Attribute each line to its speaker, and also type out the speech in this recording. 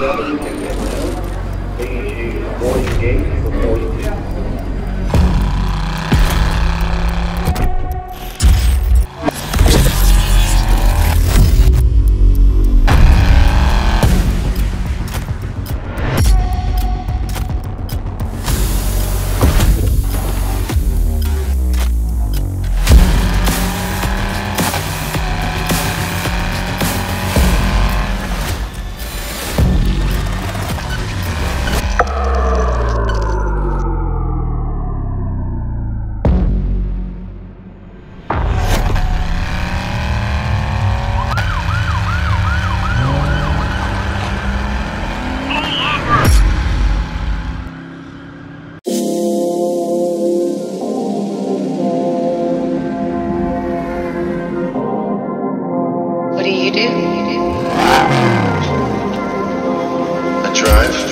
Speaker 1: tem a integração de board games,
Speaker 2: do? I drive.